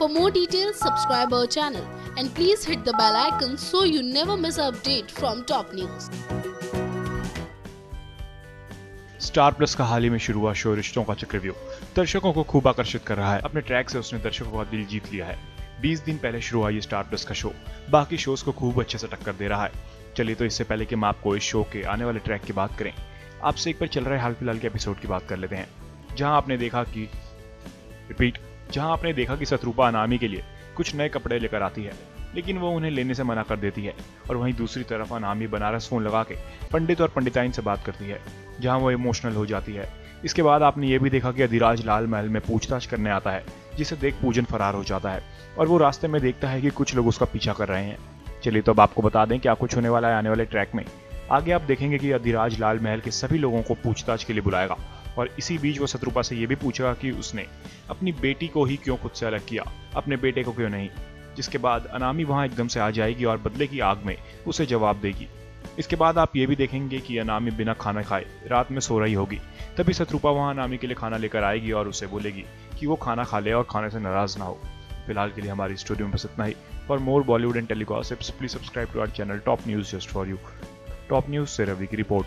For more details, subscribe our channel. And please hit the bell icon so you never miss an update from top news. Star Plus का हाल ही में शुरू हुआ show रिश्तों का चक्रव्यूह दर्शकों को खूब आकर्षित कर रहा है। अपने ट्रैक से उसने दर्शकों का दिल जीत लिया है। 20 दिन पहले शुरू हुआ ये स्टार प्लस का शो बाकी शोज़ को खूब अच्छे से टक्कर दे रहा है। चलिए तो इससे पहले कि हम आपको इस शो के आने वाले ट्रैक की बात करें आपसे एक बार चल रहे हाल फ़िलहाल के एपिसोड की बात कर लेते हैं। जहाँ आपने देखा कि रिपीट जहाँ आपने देखा कि शत्रुपा अनामी के लिए कुछ नए कपड़े लेकर आती है, लेकिन वो उन्हें लेने से मना कर देती है और वहीं दूसरी तरफ़ अनामी बनारस फ़ोन लगा के पंडित और पंडिताइन से बात करती है, जहाँ वो इमोशनल हो जाती है। इसके बाद आपने ये भी देखा कि अधिराज लाल महल में पूछताछ करने आता है, जिसे देख पूजन फरार हो जाता है और वो रास्ते में देखता है कि कुछ लोग उसका पीछा कर रहे हैं। चलिए तो अब आपको बता दें क्या कुछ होने वाला है आने वाले ट्रैक में। आगे आप देखेंगे कि अधिराज लाल महल के सभी लोगों को पूछताछ के लिए बुलाएगा। और इसी बीच वो शत्रुपा से ये भी पूछा कि उसने अपनी बेटी को ही क्यों खुद से अलग किया? अपने बेटे को क्यों नहीं? जिसके बाद अनामी वहाँ एकदम से आ जाएगी और बदले की आग में उसे जवाब देगी। इसके बाद आप ये भी देखेंगे कि अनामी बिना खाना खाए रात में सो रही होगी। तभी शत्रुपा वहाँ अनामी के लिए खाना लेकर आएगी और उसे बोलेगी कि वो खाना खा ले और खाने से नाराज़ ना हो। फ़िलहाल के लिए हमारी स्टूडियो में बस इतना ही। For more Bollywood and telly gossips please subscribe to our channel top news just for you top news से रवि की report.